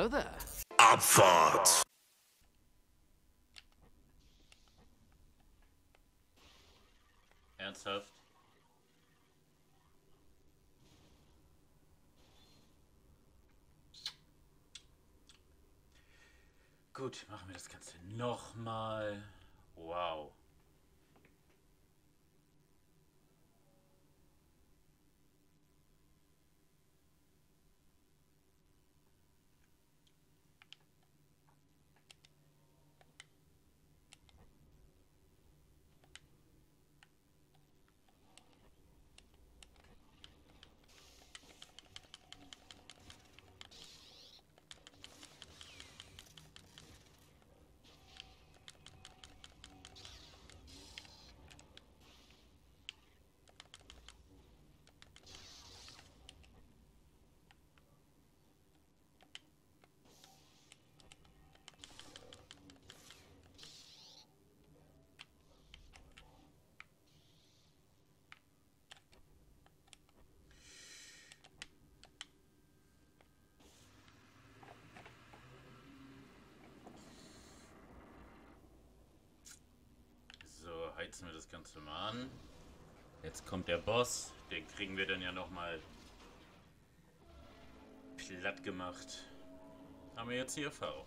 Hello there. Abfahrt! Ernsthaft? Gut, machen wir das Ganze nochmal. Wow. So, heizen wir das Ganze mal an. Jetzt kommt der Boss. Den kriegen wir dann ja nochmal platt gemacht. Haben wir jetzt hier V.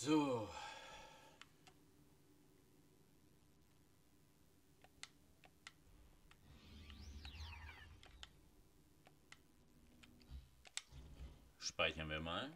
So. Speichern wir mal.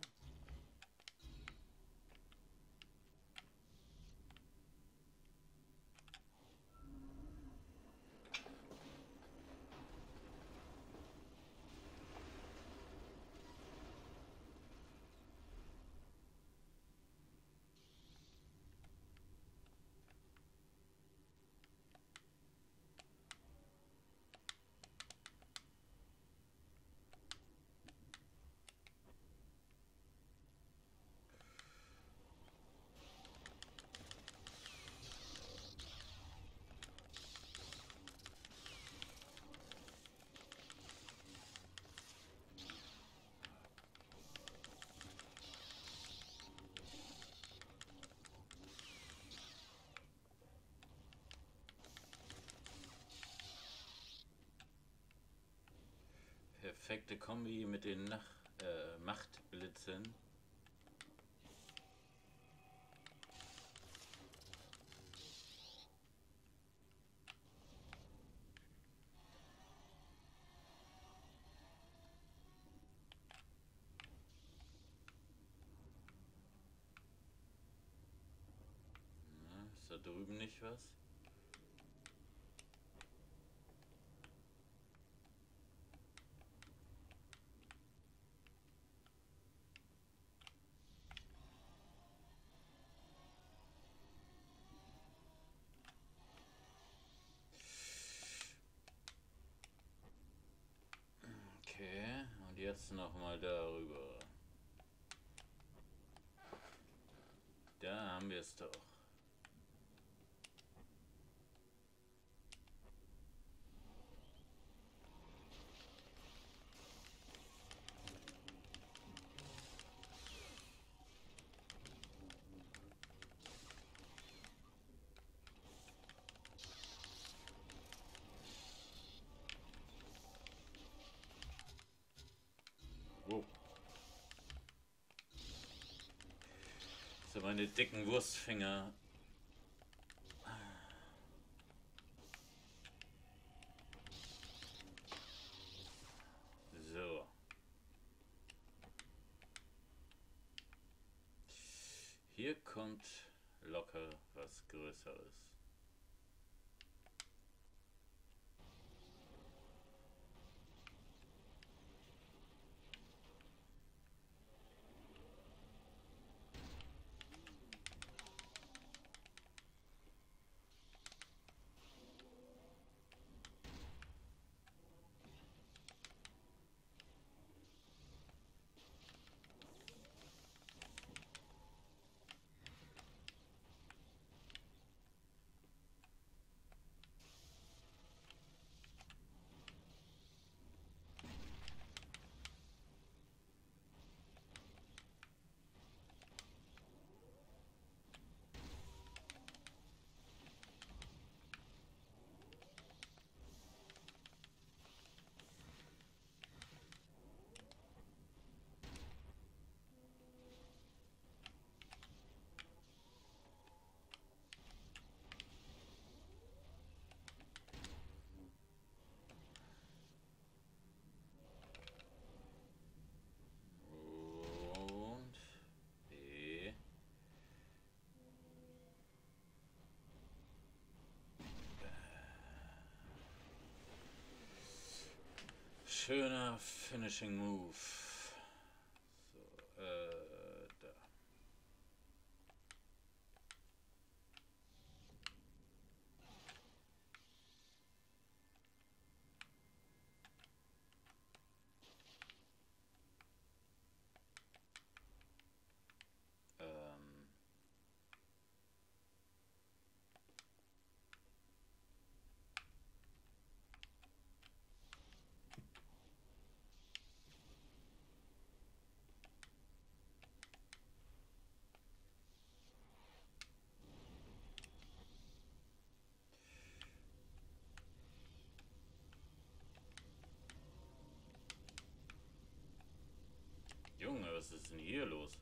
Perfekte Kombi mit den Nach äh, Machtblitzen. Ist da drüben nicht was? Okay, und jetzt nochmal darüber. Da haben wir es doch. Meine dicken Wurstfinger. So. Hier kommt locker was Größeres. Schöner Finishing Move. Was ist denn hier los?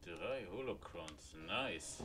Drei Holocrons, nice.